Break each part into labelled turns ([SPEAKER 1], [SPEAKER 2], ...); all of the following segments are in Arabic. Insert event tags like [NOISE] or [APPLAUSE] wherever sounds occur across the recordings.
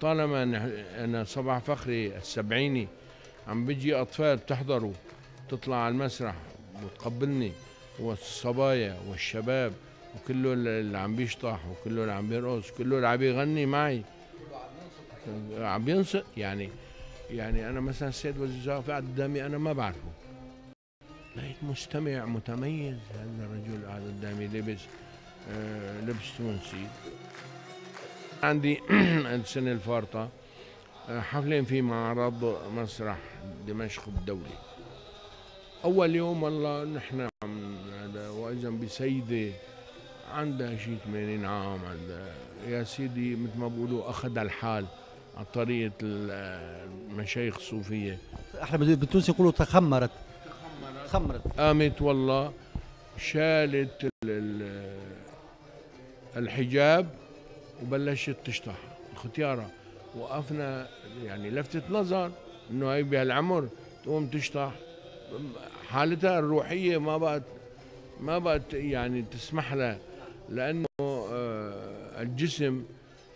[SPEAKER 1] طالما أنا صباح فخري السبعيني عم بيجي أطفال بتحضروا تطلع على المسرح وتقبلني والصبايا والشباب وكله اللي عم بيشطح وكله اللي عم بيرقص كله اللي عم بيغني معي. عم بينصت يعني يعني أنا مثلا السيد وزير قاعد قدامي أنا ما بعرفه. لقيت مستمع متميز هذا الرجل قاعد قدامي لبس آه لبس تونسي. عندي [CLEARS THROAT] السنة الفارطة آه، حفلين في معرض مسرح دمشق الدولي. أول يوم والله نحن وإذا بسيدة عندها شيء 80 عام عندها يا سيدي مثل ما بيقولوا أخذ الحال على طريقة المشايخ الصوفية
[SPEAKER 2] إحنا بالتونسي يقولوا تخمرت.
[SPEAKER 1] تخمرت. قامت والله شالت الحجاب وبلشت تشطح الختيارة وقفنا يعني لفتت نظر إنه هي بهالعمر تقوم تشطح حالتها الروحية ما بقت ما بقت يعني تسمح لها لأنه آه، الجسم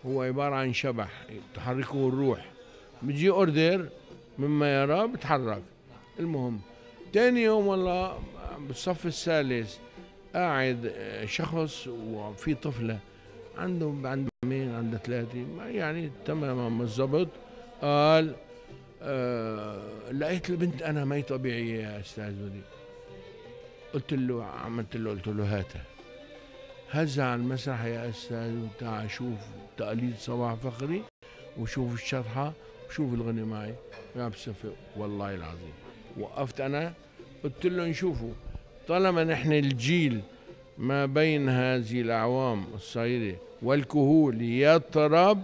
[SPEAKER 1] هو عبارة عن شبح تحركه الروح. بيجي أوردر مما يرى بتحرك. المهم تاني يوم والله بالصف الثالث قاعد آه، شخص وفي طفلة. عنده عنده مين؟ عنده ثلاثة. يعني تماما بالضبط. قال آه لقيت البنت أنا ما هي طبيعية يا أستاذ ودي قلت له عملت له قلت له هاتها. هزع على المسرح يا أستاذ وتعال شوف تقاليد صباح فخري وشوف الشطحة وشوف الغني معي بصفي والله العظيم. وقفت أنا قلت له نشوفوا طالما نحن الجيل ما بين هذه الأعوام الصغيرة والكهول يضطرب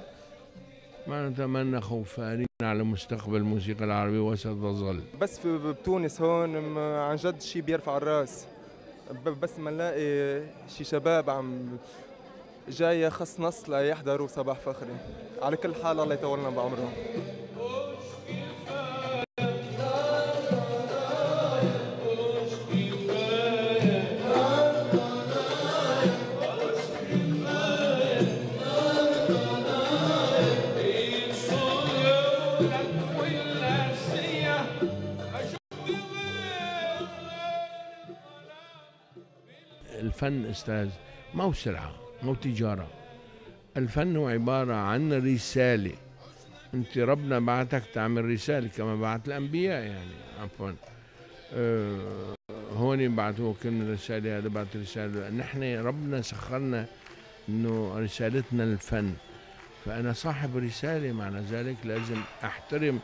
[SPEAKER 1] ما نتمنى خوفانين على مستقبل الموسيقى العربية وستظل
[SPEAKER 3] بس في بتونس هون عن جد شيء بيرفع الراس. بس ما نلاقي شي شباب عم جاية خص نص ليحضروا صباح فخري. على كل حال الله يطولنا بعمرهم.
[SPEAKER 1] الفن أستاذ ما هو سلعة؟ ما هو تجارة؟ الفن هو عبارة عن رسالة. أنت ربنا بعثك تعمل رسالة كما بعث الأنبياء يعني عفوا. أه هون بعثوا كلمة رسالة هذا بعث رسالة. نحن ربنا سخرنا إنه رسالتنا الفن. فأنا صاحب رسالة معنى ذلك لازم أحترم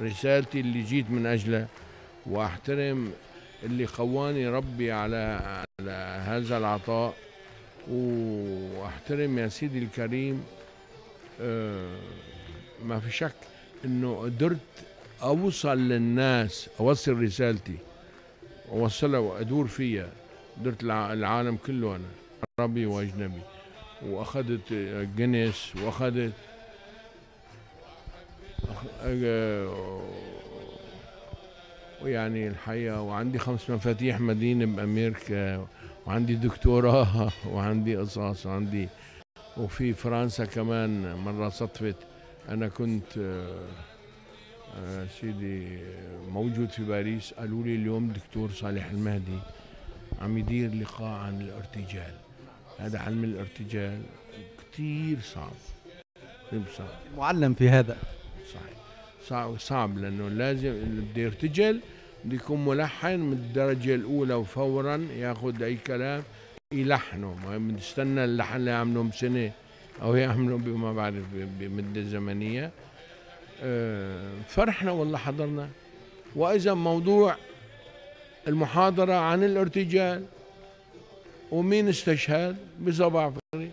[SPEAKER 1] رسالتي اللي جيت من أجلها وأحترم اللي قواني ربي على على هذا العطاء. وأحترم يا سيدي الكريم آه، ما في شك إنه قدرت أوصل للناس أوصل رسالتي أوصلها وأدور فيها. قدرت العالم كله أنا عربي وأجنبي. وأخذت جينيس وأخذت ويعني الحقيقة وعندي خمس مفاتيح مدينة بأمريكا وعندي دكتوراه [LAUGHS] وعندي قصص وعندي وفي فرنسا كمان مرة صدفت. أنا كنت آه، آه، سيدي موجود في باريس. قالوا لي اليوم دكتور صالح المهدي عم يدير لقاء عن الارتجال. هذا علم الارتجال كثير صعب
[SPEAKER 2] صعب. معلم في هذا.
[SPEAKER 1] صعب لأنه لازم اللي بده يرتجل بده يكون ملحن من الدرجة الأولى وفورا يأخذ أي كلام يلحنه. ما بنستنى اللحن اللي يعمله بسنة أو يعمله بما بعرف بمدة زمنية. آه، فرحنا والله حضرنا. وإذا موضوع المحاضرة عن الارتجال ومين استشهد بصباح فخري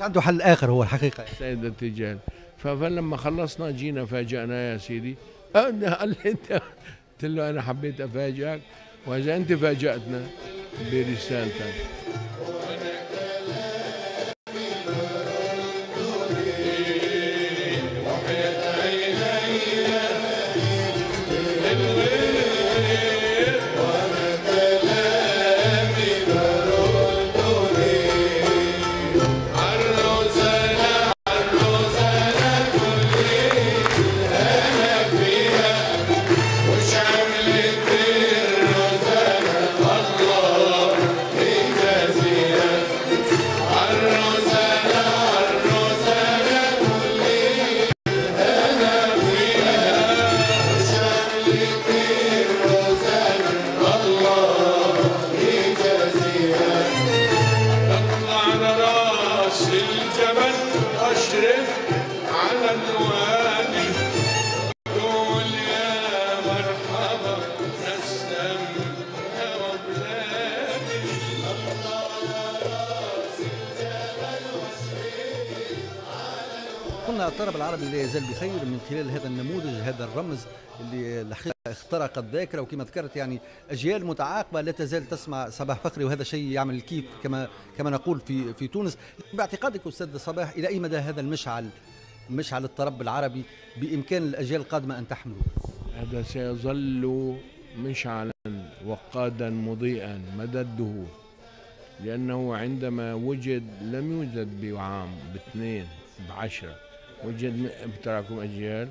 [SPEAKER 2] عنده حل اخر هو الحقيقة
[SPEAKER 1] سيد الارتجال فلما خلصنا جينا فاجأنا يا سيدي. قال لي أنت قلت له أنا حبيت أفاجئك. وإذا أنت فاجأتنا برسالتك.
[SPEAKER 2] العربي لا يزال بخير من خلال هذا النموذج هذا الرمز اللي الحقيقة اخترق الذاكرة. وكما ذكرت يعني أجيال متعاقبة لا تزال تسمع صباح فخري وهذا شيء يعمل الكيف كما كما نقول في في تونس. باعتقادك أستاذ صباح إلى أي مدى هذا المشعل مشعل الطرب العربي بإمكان الأجيال القادمة أن تحمله؟
[SPEAKER 1] هذا سيظل مشعلا وقادا مضيئا الدهور لأنه عندما وجد لم يوجد بعام باثنين بعشرة. وجد بتراكم أجيال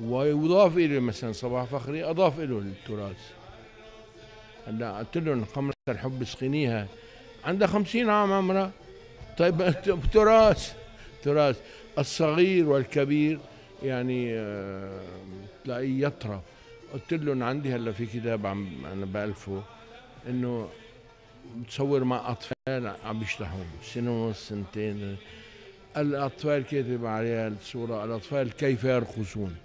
[SPEAKER 1] ويضاف إليه مثلا صباح فخري أضاف له التراث. هلا قلت لهم خمرة الحب سقينيها عندها خمسين عام عمرها. طيب [LAUGHS] تراث تراث. الصغير والكبير يعني آه، تلاقيه يطرى. قلت لهم عندي هلا في كتاب عم أنا بألفه إنه بتصور مع أطفال عم بيشتحوا سنة ونص سنتين. الأطفال كاتب عليها الصورة؟ الأطفال كيف يرقصون؟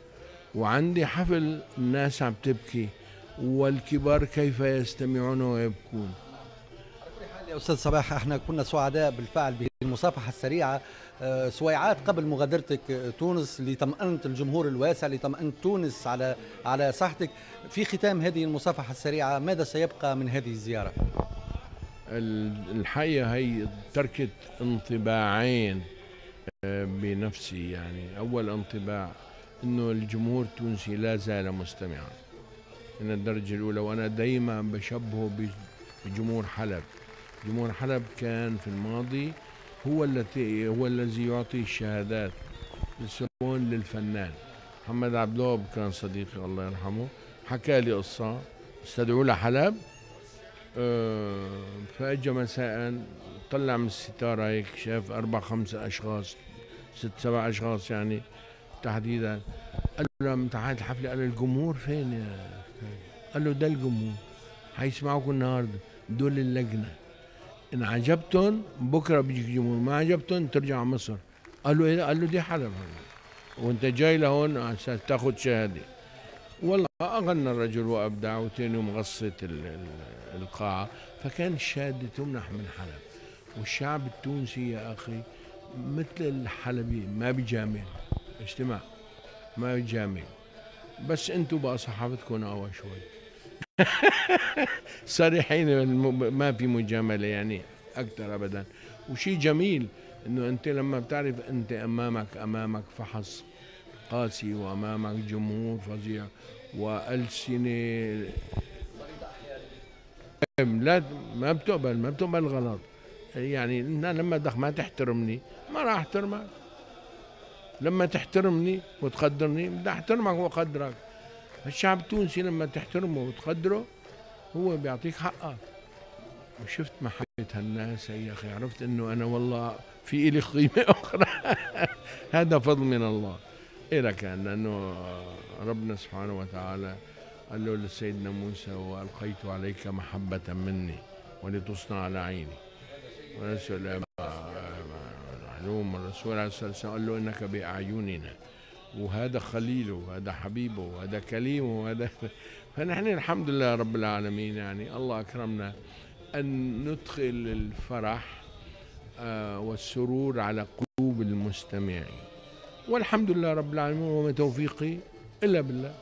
[SPEAKER 1] وعندي حفل الناس عم تبكي والكبار كيف يستمعون ويبكون؟
[SPEAKER 2] يا أستاذ صباح إحنا كنا سعداء بالفعل بالمصافحه السريعه آه، سويعات قبل مغادرتك آه، تونس لطمأنة الجمهور الواسع لطمأنة تونس على على صحتك. في ختام هذه المصافحة السريعة ماذا سيبقى من هذه الزيارة؟
[SPEAKER 1] ال- الحقيقة هي تركت انطباعين. بنفسي يعني. أول انطباع أنه الجمهور التونسي لا زال مستمعا. من الدرجة الأولى وأنا دايما بشبهه بجمهور حلب. جمهور حلب كان في الماضي هو التي هو الذي يعطي الشهادات يسمون للفنان. محمد عبد كان صديقي الله يرحمه حكى لي قصة. استدعوه لحلب. آه، فأجا مساء طلع من الستارة هيك شاف أربع خمسة أشخاص ست سبع أشخاص يعني تحديدا. قال له لما انتهت الحفلة قال له الجمهور فين يا؟ قال له ده الجمهور. حيسمعوكم النهارده. دول اللجنة. إن عجبتهم بكرة بيجيك جمهور ما عجبتهم ترجع مصر. قال له ده؟ قال له دي حلب وأنت جاي لهون عشان تاخذ شهادة. والله أغنى الرجل وأبدع وتاني يوم غصت ال- ال- القاعة. فكان الشهادة تمنح من حلب. والشعب التونسي يا أخي مثل الحلبي ما بيجامل اجتماع ما بيجامل بس أنتوا بقى صحافتكم اقوى شوي. [LAUGHS] صريحين ما في مجاملة يعني أكثر ابدا. وشيء جميل إنه أنت لما بتعرف أنت أمامك أمامك فحص قاسي وأمامك جمهور فظيع وألسنة. لا ما بتقبل ما بتقبل غلط. يعني أنا لما ما تحترمني ما راح أحترمك. لما تحترمني وتقدرني بدي أحترمك وأقدرك. الشعب التونسي لما تحترمه وتقدره هو بيعطيك حقك. وشفت محبة هالناس يا أخي عرفت أنه أنا والله في إلي قيمة [LAUGHS] أخرى. هذا فضل من الله. إيه كان لأنه ربنا سبحانه وتعالى قال له لسيدنا موسى وألقيت عليك محبة مني ولتصنع على عيني ورسول معلوم. الرسول عليه الصلاة والسلام قال له إنك بأعيننا. وهذا خليله وهذا حبيبه وهذا كليمه وهذا فنحن الحمد لله رب العالمين يعني الله أكرمنا أن ندخل الفرح آه، والسرور على قلوب المستمعين. والحمد لله رب العالمين وما توفيقي إلا بالله.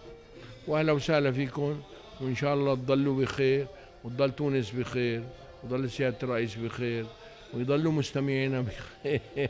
[SPEAKER 1] وأهلا وسهلا فيكم وإن شاء الله تضلوا بخير وتضل تونس بخير وتضل سيادة الرئيس بخير. ويضلوا مستمعينا بخير.